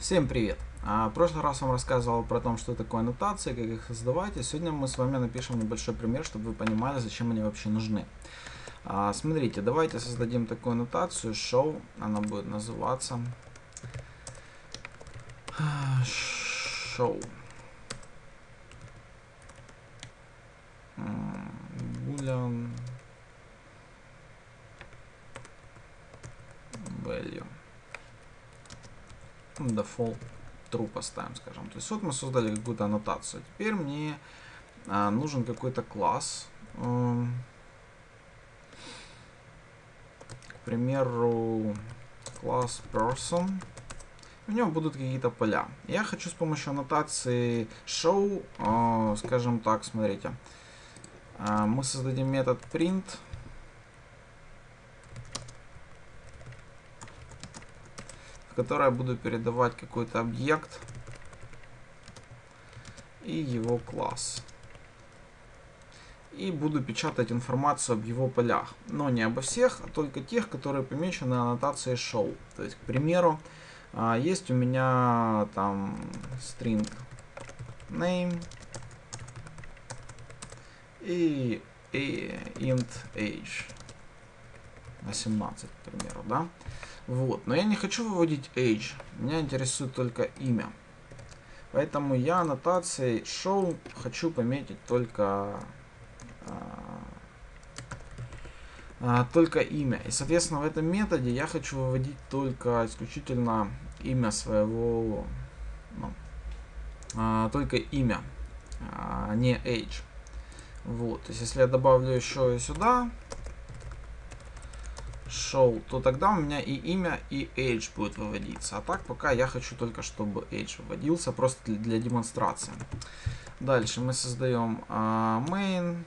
Всем привет! А, в прошлый раз вам рассказывал про то, что такое аннотации, как их создавать, и сегодня мы с вами напишем небольшой пример, чтобы вы понимали, зачем они вообще нужны. А, смотрите, давайте создадим такую аннотацию show, она будет называться show. Boolean value default true поставим, скажем. То есть вот мы создали какую-то аннотацию. Теперь мне а, нужен какой-то класс. Э, к примеру, класс person. У него будут какие-то поля. Я хочу с помощью аннотации show, э, скажем так, смотрите. Э, мы создадим метод print которой я буду передавать какой-то объект и его класс. И буду печатать информацию об его полях. Но не обо всех, а только тех, которые помечены аннотацией show. То есть, к примеру, а, есть у меня там string name и, и int age 18, к примеру, да. Вот. Но я не хочу выводить age. Меня интересует только имя. Поэтому я аннотацией show хочу пометить только а, а, только имя. И, соответственно, в этом методе я хочу выводить только исключительно имя своего, ну, а, только имя, а не age. Вот, то есть если я добавлю еще и сюда, show, то тогда у меня и имя, и age будет выводиться. А так пока я хочу только, чтобы age выводился, просто для, демонстрации. Дальше мы создаем uh, main.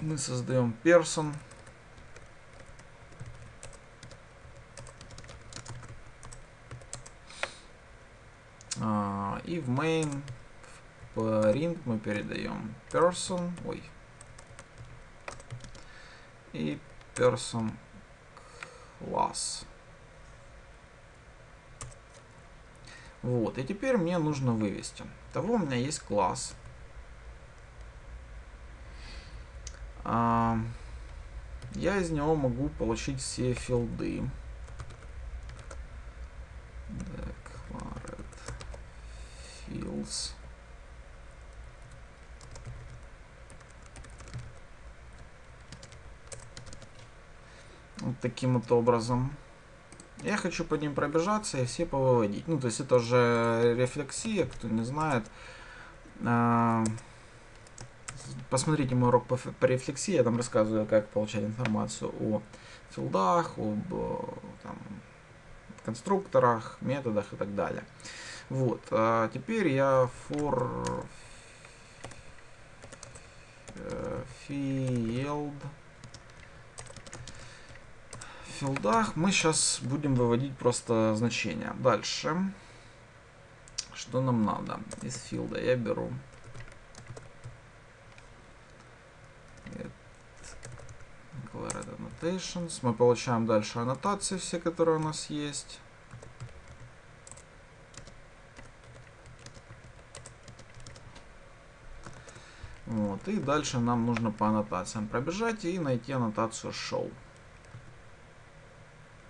Мы создаем person. Uh, и в main в print мы передаем person, ой, и person class. Вот, и теперь мне нужно вывести. Того у меня есть класс. А, я из него могу получить все филды. Declared fields. Вот таким вот образом. Я хочу по ним пробежаться и все повыводить. Ну, то есть это уже рефлексия, кто не знает. А, посмотрите мой урок по, по рефлексии, я там рассказываю, как получать информацию о филдах, об там, конструкторах, методах и так далее. Вот, а теперь я for э, field филдах мы сейчас будем выводить просто значения. Дальше. Что нам надо из филда? Я беру Declared Annotations. Мы получаем дальше аннотации все, которые у нас есть. Вот, и дальше нам нужно по аннотациям пробежать и найти аннотацию show.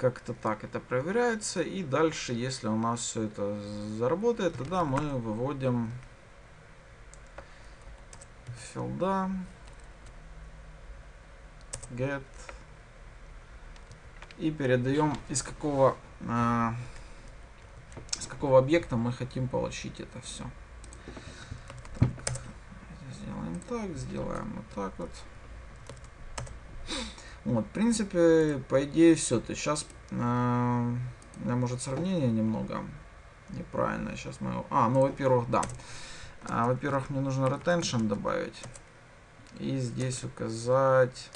Как-то так это проверяется. И дальше, если у нас все это заработает, тогда мы выводим филда get и передаем из какого э, с какого объекта мы хотим получить это все. Так, сделаем так, сделаем вот так вот. Вот, в принципе, по идее все. То есть сейчас э, может сравнение немного неправильно. Сейчас мы... А, ну, во-первых, да. А, во-первых, мне нужно retention добавить. И здесь указать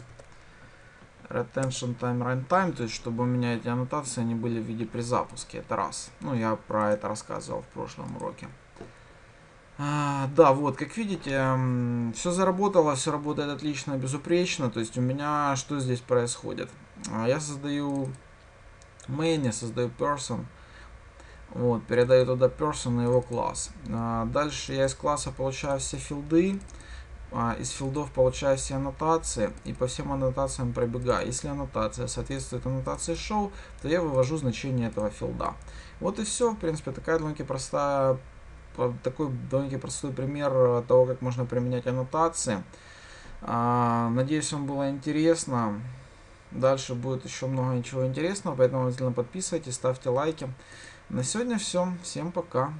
retention time runtime, то есть чтобы у меня эти аннотации они были в виде при запуске. Это раз. Ну, я про это рассказывал в прошлом уроке. А, да, вот, как видите, все заработало, все работает отлично, безупречно. То есть у меня что здесь происходит? А, я создаю main, я создаю person. Вот, передаю туда person и его класс. А, дальше я из класса получаю все филды. Из филдов получаю все аннотации и по всем аннотациям пробегаю. Если аннотация соответствует аннотации show, то я вывожу значение этого филда. Вот и все. В принципе, такая довольно простая такой довольно простой пример того, как можно применять аннотации. А, надеюсь, вам было интересно. Дальше будет еще много ничего интересного, поэтому обязательно подписывайтесь, ставьте лайки. На сегодня все. Всем пока.